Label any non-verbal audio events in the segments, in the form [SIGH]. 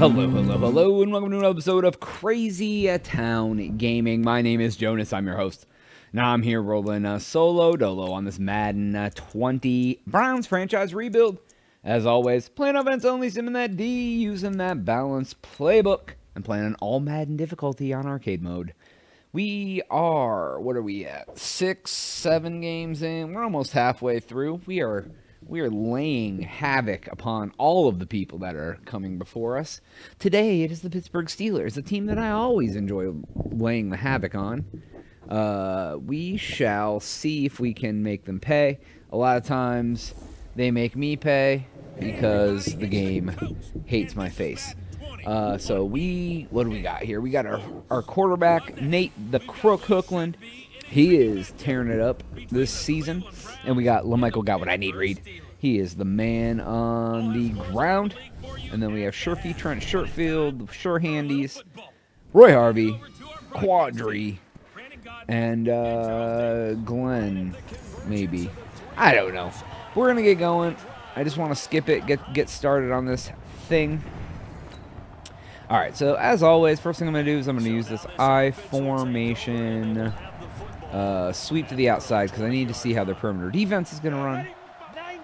Hello, hello, hello, and welcome to another episode of Crazy Town Gaming. My name is Jonas. I'm your host. Now I'm here rolling a solo dolo on this Madden uh, 20 Browns franchise rebuild. As always, playing offense only, simming that D, using that balanced playbook, and playing an all Madden difficulty on arcade mode. We are, what are we at? Six, seven games in. We're almost halfway through. We are we are laying havoc upon all of the people that are coming before us. Today, it is the Pittsburgh Steelers, a team that I always enjoy laying the havoc on. Uh, we shall see if we can make them pay. A lot of times, they make me pay because the game hates my face. Uh, so we, what do we got here? We got our, our quarterback, Nate the Crook Hookland. He is tearing it up this season. And we got LaMichael got what I need, Reed. He is the man on the ground. And then we have Sherfy, Trent Sherfield, Sure Handies, Roy Harvey, Quadri, and uh, Glenn, maybe. I don't know. We're going to get going. I just want to skip it, get, get started on this thing. All right, so as always, first thing I'm going to do is I'm going to use this I formation uh, sweep to the outside because I need to see how their perimeter defense is going to run.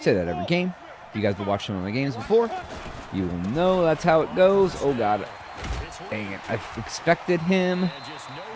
Say that every game. If you guys have watched some of my games before, you will know that's how it goes. Oh, God. Dang it. I expected him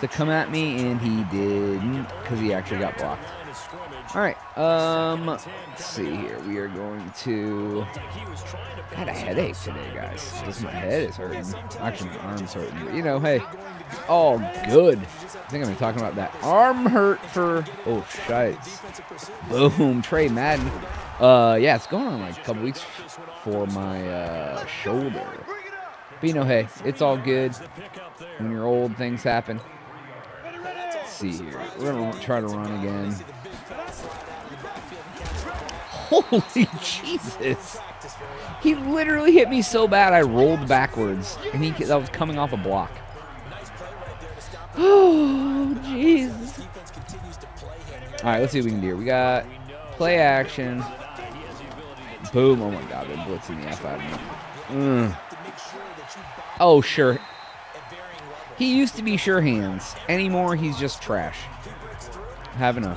to come at me, and he didn't because he actually got blocked. All right. Um, let's see here. We are going to. I had a headache today, guys. Just my head is hurting. Actually, my arm's hurting. But you know, hey, all good. I think I've been talking about that arm hurt for. Oh, shites. Boom. Trey Madden. Uh, yeah, it's going on like a couple weeks for my uh, shoulder. But you know, hey, it's all good. When you're old, things happen. See here. We're gonna try to run again. Holy [LAUGHS] Jesus! He literally hit me so bad I rolled backwards, and he that was coming off a block. [SIGHS] Oh, jeez. All right, let's see what we can do. here. We got play action. Boom! Oh my God, they're blitzing the F out of me. Mm. Oh, sure. He used to be sure hands. Anymore, he's just trash. Having a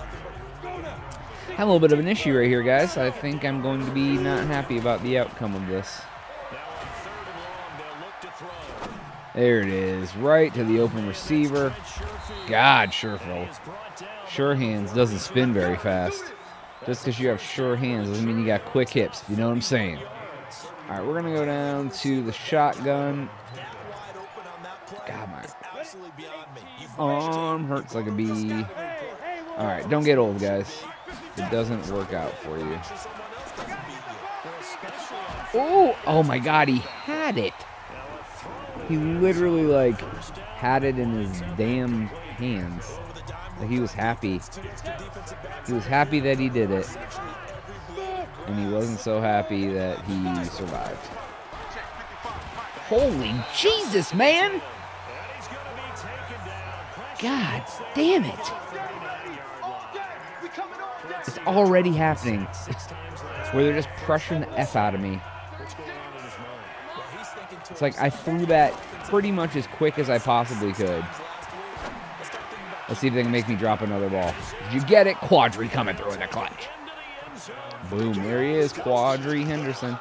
have a little bit of an issue right here, guys. I think I'm going to be not happy about the outcome of this. There it is, right to the open receiver. God, Sherfield. Sure hands doesn't spin very fast. Just because you have sure hands doesn't mean you got quick hips. You know what I'm saying? All right, we're gonna go down to the shotgun. God, my arm hurts like a bee. All right, don't get old, guys. It doesn't work out for you. Oh, oh my God, he had it. He literally like had it in his damn hands. Like he was happy. He was happy that he did it. And he wasn't so happy that he survived. Holy Jesus, man! God damn it. It's already happening. Where they're just pressuring the F out of me. It's like I threw that pretty much as quick as I possibly could. Let's see if they can make me drop another ball. Did you get it? Quadri coming through in the clutch. Boom, there he is, Quadri Henderson.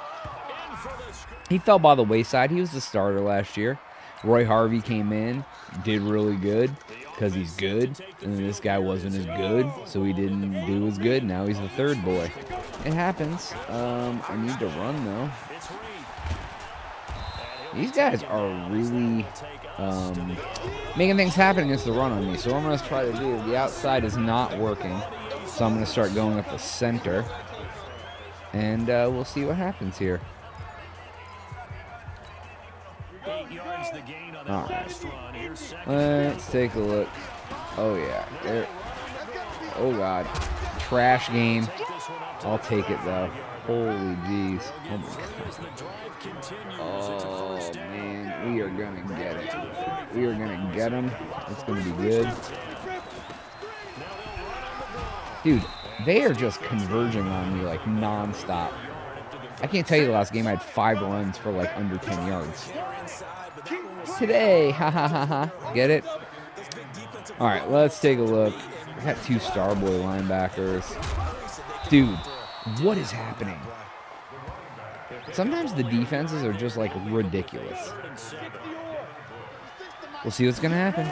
He fell by the wayside. He was the starter last year. Roy Harvey came in, did really good because he's good, and this guy wasn't as good, so he didn't do as good. Now he's the third boy. It happens. Um, I need to run, though. These guys are really um, making things happen against the run on me. So I'm going to try to do, the outside is not working. So I'm going to start going up the center. And uh, we'll see what happens here. All right. Let's take a look. Oh, yeah. There. Oh, God. Trash game. I'll take it, though. Holy jeez. Oh, my God. Oh, man. We are going to get it. We are going to get them. It's going to be good. Dude, they are just converging on me like nonstop. I can't tell you the last game I had five runs for like under 10 yards. Today. Ha ha ha ha. Get it? All right, let's take a look. I got two Starboy linebackers. Dude, what is happening? Sometimes the defenses are just like ridiculous. We'll see what's going to happen.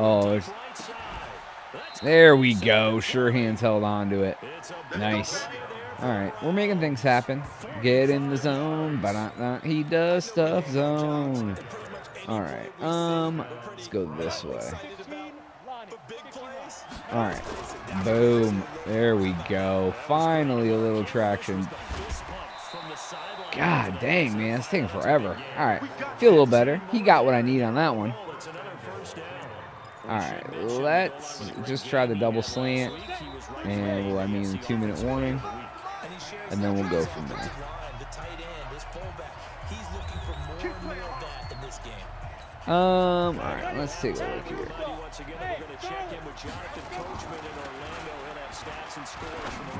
Oh, there we go. Sure hands held on to it. Nice. All right, we're making things happen. Get in the zone. Ba-da-da. He does stuff zone. All right. Um, let's go this way. All right. Boom. There we go. Finally a little traction. God dang, man. It's taking forever. All right. Feel a little better. He got what I need on that one. All right. Let's just try the double slant. And, well, I mean, two-minute warning. And then we'll go from there. Um, all right, let's take a look here.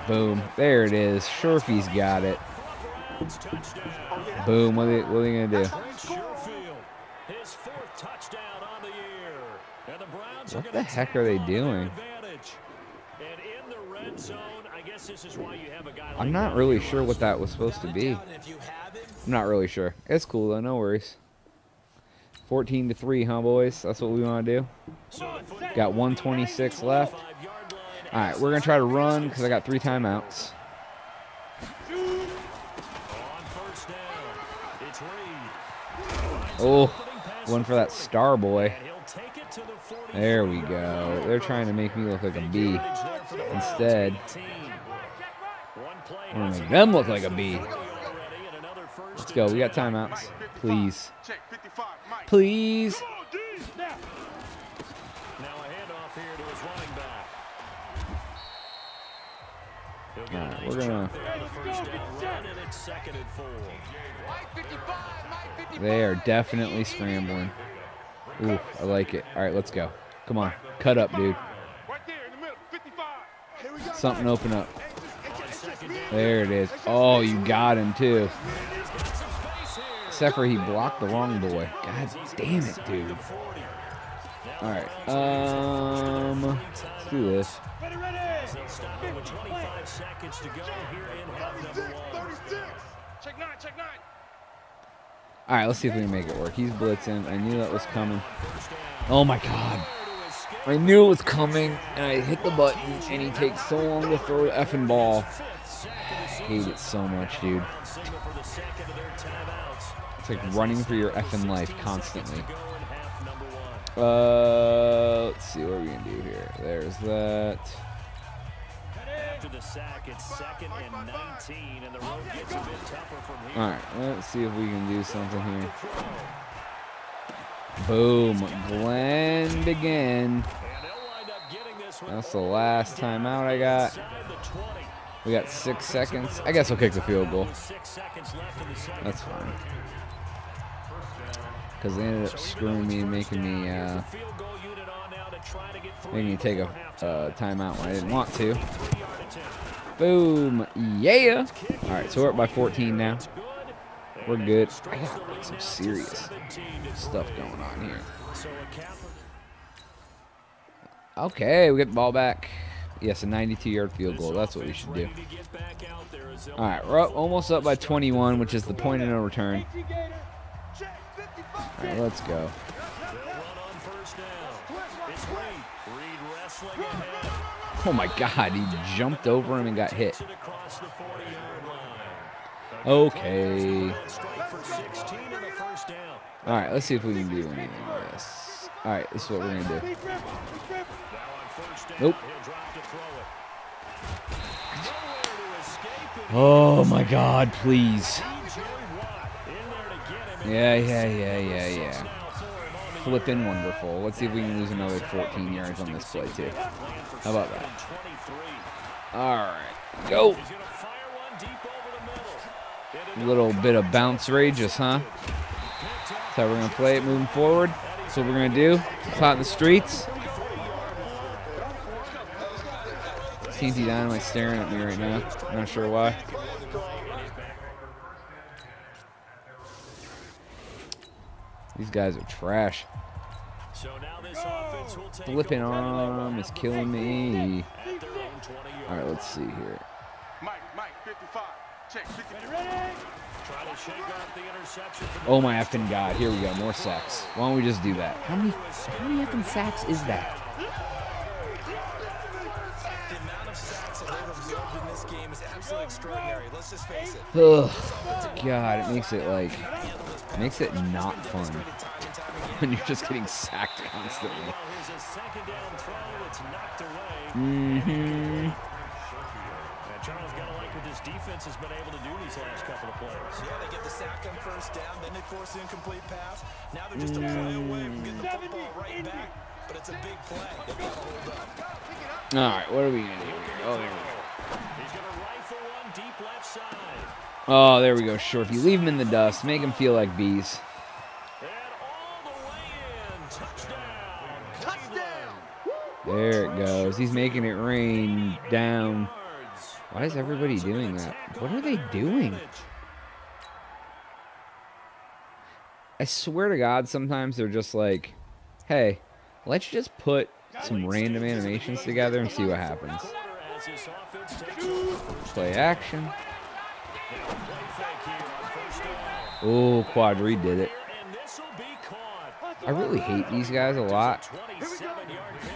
Boom. There it is. Sherfy's got it. Boom. What are, they, what are they going to do? What the heck are they doing? I'm not really sure what that was supposed to be. I'm not really sure. It's cool though, no worries. 14 to 3, huh, boys? That's what we want to do. Got 126 left. All right, we're going to try to run because I got three timeouts. Oh, one for that star boy. There we go. They're trying to make me look like a B. Instead, I'm going to make them look like a B. Let's go. We got timeouts. Please. Please. All right, we're gonna. They are definitely scrambling. Ooh, I like it. All right, let's go. Come on, cut up, dude. Something open up. There it is. Oh, you got him too. Except for he blocked the wrong boy. God damn it, dude. All right. Um, let's do this. All right, let's see if we can make it work. He's blitzing. I knew that was coming. Oh my god. I knew it was coming, and I hit the button, and he takes so long to throw the effing ball. I hate it so much, dude. It's like running for your effing life constantly. Uh, let's see what are we gonna do here. There's that. After the sack, it's second and 19, and the road gets a bit tougher from here. All right, let's see if we can do something here. Boom, Glenn again. That's the last time out I got. We got six seconds. I guess we'll kick the field goal. That's fine. Because they ended up screwing me and making me, uh, making me take a uh, timeout when I didn't want to. Boom. Yeah. All right, so we're up by 14 now. We're good. Like, some serious stuff going on here. Okay, we get the ball back. Yes, a 92-yard field goal. That's what we should do. All right, we're up, almost up by 21, which is the point of no return. All right, let's go. Oh my god, he jumped over him and got hit. Okay. All right, let's see if we can do anything with this. All right, this is what we're going to do. Nope. Oh my god, please. Yeah, yeah, yeah, yeah, yeah. Flipping wonderful. Let's see if we can lose another 14 yards on this play, too. How about that? All right, go little bit of bounce rageous, huh? That's how we're going to play it moving forward. That's what we're going to do. It's in the streets. TNT Dynamite staring at me right now. I'm not sure why. These guys are trash. Flipping arm is killing me. All right, let's see here. Oh my effing god! Here we go, more sacks. Why don't we just do that? How many, how many effing sacks is that? Ugh, God, it makes it like, it makes it not fun [LAUGHS] when you're just getting sacked constantly. Mm-hmm. Charles like what this defense has been able to do these last couple of plays. Yeah, they get the sack on first down, then they force an incomplete pass. Now they're just a play away from getting the football right back. But it's a big play. They got to hold up. All right, what are we gonna do here? Oh, there we go. He's going to rifle one deep left side. Oh, there we go. Sure, if you leave them in the dust, make them feel like bees. And all the way in. Touchdown. Touchdown. There it goes. He's making it rain down. Why is everybody doing that? What are they doing? I swear to God, sometimes they're just like, hey, let's just put some random animations together and see what happens. Play action. Oh, Quadri did it. I really hate these guys a lot,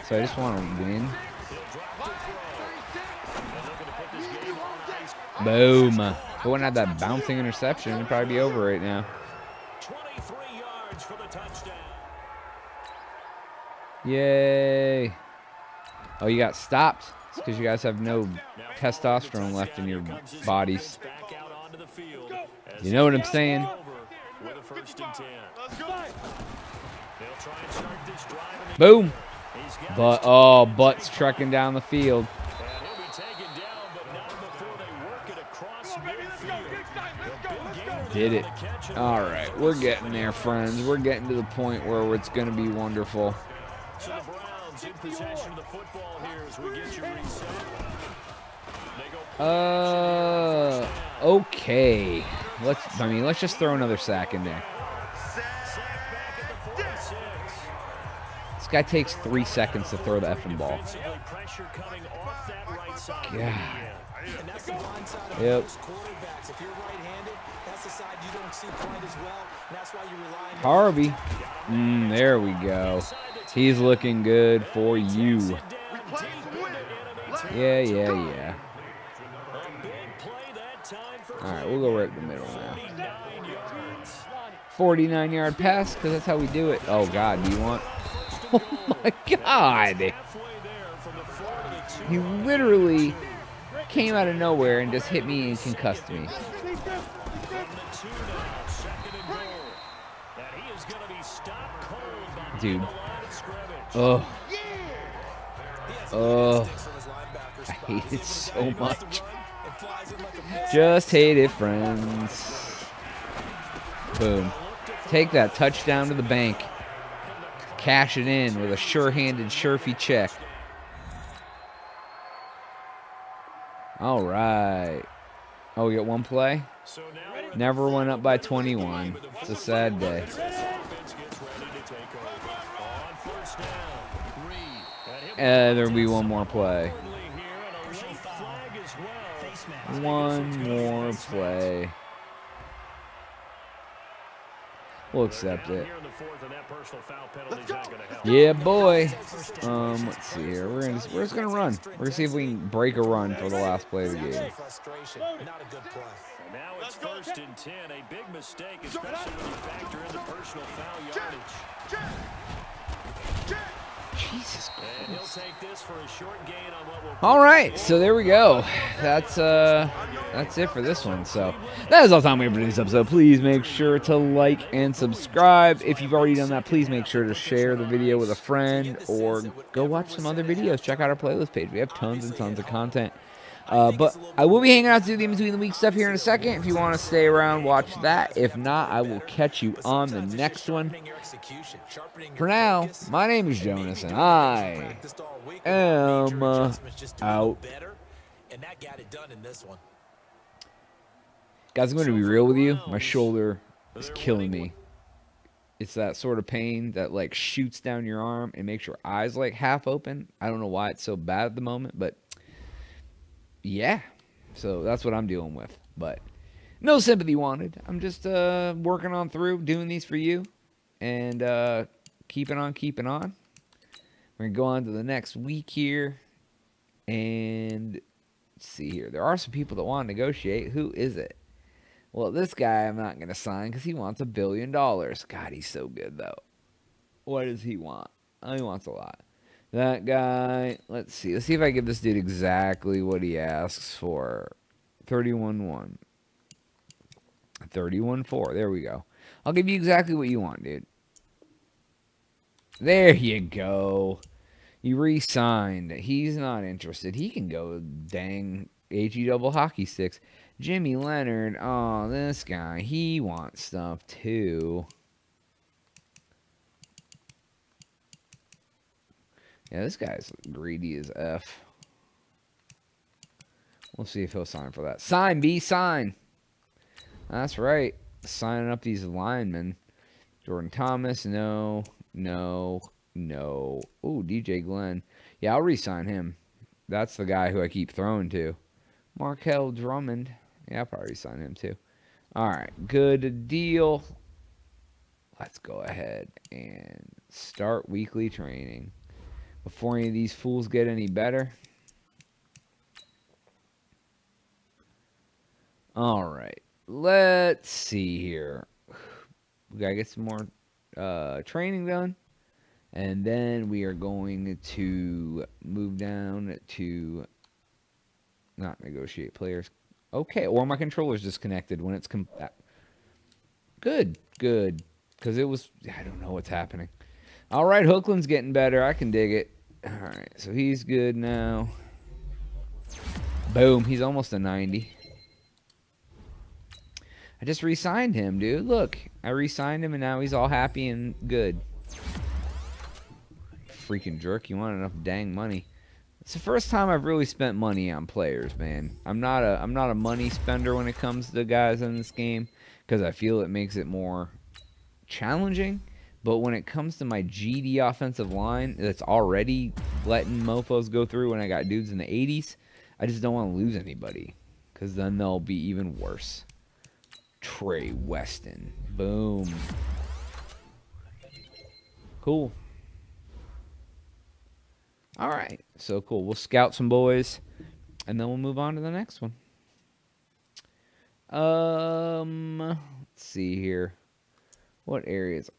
so I just want to win. Boom. If I wouldn't have that bouncing interception, it'd probably be over right now. 23 yards for the touchdown. Yay. Oh, you got stopped? It's because you guys have no testosterone left in your bodies. Back out onto the field as You know what I'm saying? over With a first and 10. They'll try and start this drive and Boom. But, oh, Butts trucking down the field. And he'll be taken down, but not before they work it across midfield. The big gainer Did it. All right, we're getting there, friends. We're getting to the point where it's going to be wonderful. Uh, okay. Let's, I mean, let's just throw another sack in there. sack back at the 46. This guy takes three seconds to throw the effing ball. God. Yep. Harvey. Mm, there we go. He's looking good for you. Yeah, yeah, yeah. All right, we'll go right the middle now. 49 yard pass, because that's how we do it. Oh, God, do you want? [LAUGHS] Oh, my God. He literally came out of nowhere and just hit me and concussed me. Dude. Oh, oh, I hate it so much. Just hate it, friends. Boom. Take that touchdown to the bank. Cash it in with a sure-handed, surefy check. All right. Oh, we got one play? Never went up by 21. It's a sad day. And there'll be one more play. One more play. Not gonna help. Yeah, boy. Um, let's see here. We're gonna we're just gonna run. We're gonna see if we can break a run for the last play of the game. Frustration, not a good play. And now it's first and ten. A big mistake, especially when you factor in the personal foul yardage. Jesus And he'll Christ. take this for a short gain on what will All right, so there we go. That's uh, that's it for this one. So that is all the time we have for this episode. Please make sure to like and subscribe. If you've already done that, please make sure to share the video with a friend or go watch some other videos. Check out our playlist page. We have tons and tons of content. Uh, but I will be hanging out to do the in between the week stuff here in a second. If you want to stay around, watch that. If not, I will catch you on the next one. Sharpening your execution, sharpening For now, my name is Jonas, and I Practiced all week, am uh, adjustments just to do out. better, and that got it done in this one. Guys, I'm going to be real with you. My shoulder is killing me. It's that sort of pain that like shoots down your arm and makes your eyes like half open. I don't know why it's so bad at the moment, but yeah. So that's what I'm dealing with. But no sympathy wanted. I'm just uh, working on through, doing these for you, and uh, keeping on, keeping on. We're gonna go on to the next week here, and see here. There are some people that want to negotiate. Who is it? Well, this guy I'm not gonna sign because he wants a billion dollars. God, he's so good though. What does he want? Oh, he wants a lot. That guy. Let's see. Let's see if I give this dude exactly what he asks for. 31-1. 31-4. There we go. I'll give you exactly what you want, dude. There you go. You re-signed. He's not interested. He can go dang HE double hockey sticks. Jimmy Leonard. Oh, this guy. He wants stuff too. Yeah, this guy's greedy as F. We'll see if he'll sign for that. Sign, B, sign. That's right. Signing up these linemen. Jordan Thomas, no, no, no. Oh, DJ Glenn. Yeah, I'll re-sign him. That's the guy who I keep throwing to. Markel Drummond. Yeah, I'll probably sign him too. All right, good deal. Let's go ahead and start weekly training. Before any of these fools get any better. All right, let's see here. We gotta get some more uh, training done. And then we are going to move down to not negotiate players. Okay, or my controller's disconnected when it's com good, good, because it was I don't know what's happening. All right, Hookland's getting better. I can dig it. All right, so he's good now. Boom, he's almost a 90. I just re-signed him, dude. Look, I re-signed him, and now he's all happy and good. Freaking jerk, you want enough dang money. It's the first time I've really spent money on players, man. I'm not a I'm not a money spender when it comes to guys in this game because I feel it makes it more challenging. But when it comes to my GD offensive line that's already letting mofos go through when I got dudes in the 80s, I just don't want to lose anybody because then they'll be even worse. Trey Weston. Boom. Cool. All right. So cool. We'll scout some boys and then we'll move on to the next one. Um, let's see here. What areas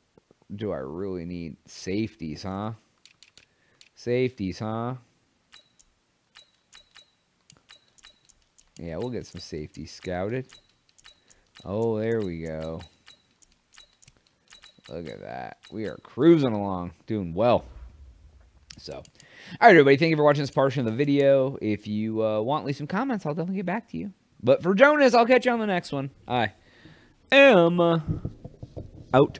do I really need? Safeties, huh? Safeties, huh? Yeah, we'll get some safety scouted. Oh, there we go. Look at that. We are cruising along, doing well. So, all right, everybody. Thank you for watching this portion of the video. If you uh, want, leave some comments. I'll definitely get back to you. But for Jonas, I'll catch you on the next one. I am uh, out.